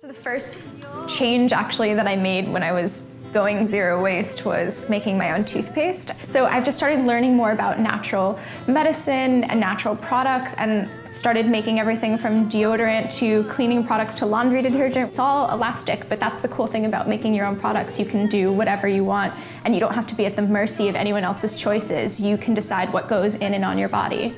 So the first change actually that I made when I was going zero waste was making my own toothpaste. So I've just started learning more about natural medicine and natural products and started making everything from deodorant to cleaning products to laundry detergent. It's all elastic, but that's the cool thing about making your own products. You can do whatever you want and you don't have to be at the mercy of anyone else's choices. You can decide what goes in and on your body.